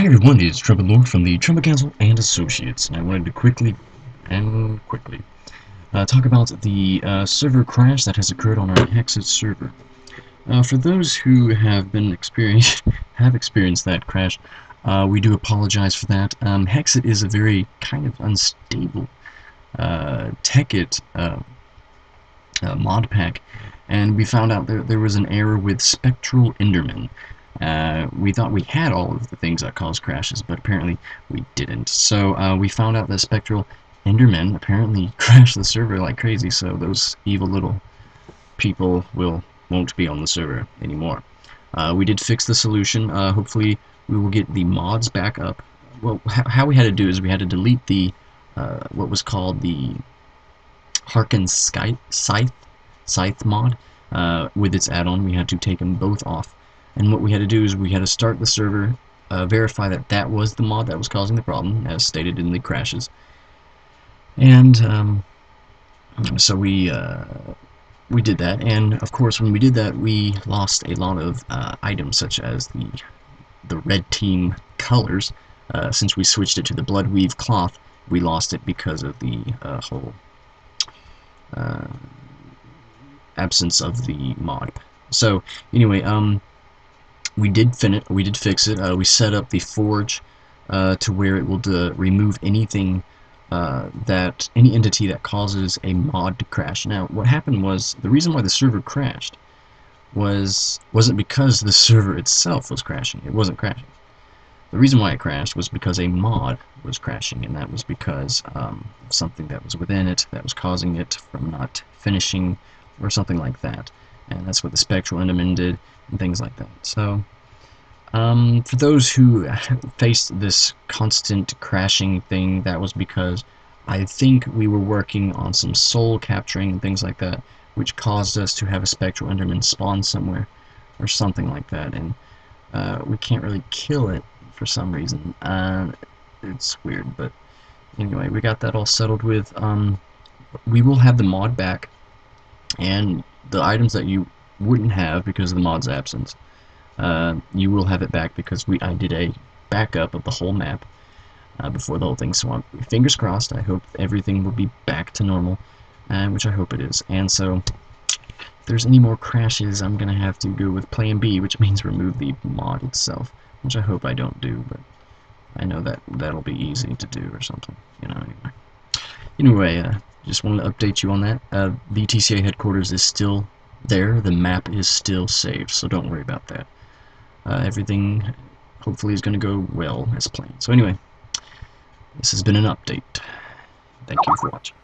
Hi everyone, it's Trumpet Lord from the Council and Associates, and I wanted to quickly, and quickly, uh, talk about the uh, server crash that has occurred on our Hexxit server. Uh, for those who have been experience have experienced that crash, uh, we do apologize for that. Um, Hexxit is a very kind of unstable uh, Tekkit uh, mod pack, and we found out that there was an error with Spectral Enderman. Uh, we thought we had all of the things that cause crashes, but apparently we didn't. So uh, we found out that Spectral Endermen apparently crashed the server like crazy, so those evil little people will won't be on the server anymore. Uh, we did fix the solution. Uh, hopefully we will get the mods back up. Well, how we had to do is we had to delete the uh, what was called the Harken Scythe, Scythe mod uh, with its add-on. We had to take them both off and what we had to do is we had to start the server, uh, verify that that was the mod that was causing the problem, as stated in the crashes. And um, so we uh, we did that, and of course when we did that, we lost a lot of uh, items such as the the red team colors. Uh, since we switched it to the blood weave cloth, we lost it because of the uh, whole uh, absence of the mod. So anyway, um, we did we did fix it. Uh, we set up the forge uh, to where it will remove anything uh, that any entity that causes a mod to crash. Now, what happened was the reason why the server crashed was wasn't because the server itself was crashing. It wasn't crashing. The reason why it crashed was because a mod was crashing, and that was because um, something that was within it that was causing it from not finishing or something like that. And that's what the Spectral Enderman did, and things like that. So, um, for those who faced this constant crashing thing, that was because I think we were working on some soul capturing and things like that, which caused us to have a Spectral Enderman spawn somewhere, or something like that, and uh, we can't really kill it for some reason. Uh, it's weird, but anyway, we got that all settled with. Um, we will have the mod back, and the items that you wouldn't have because of the mod's absence, uh, you will have it back because we I did a backup of the whole map uh, before the whole thing. So I'm, fingers crossed. I hope everything will be back to normal, uh, which I hope it is. And so, if there's any more crashes, I'm gonna have to go with Plan B, which means remove the mod itself, which I hope I don't do. But I know that that'll be easy to do or something. You know. Anyway, anyway, uh, just wanted to update you on that. Uh, the TCA headquarters is still there. The map is still saved, so don't worry about that. Uh, everything hopefully is going to go well as planned. So anyway, this has been an update. Thank you for watching.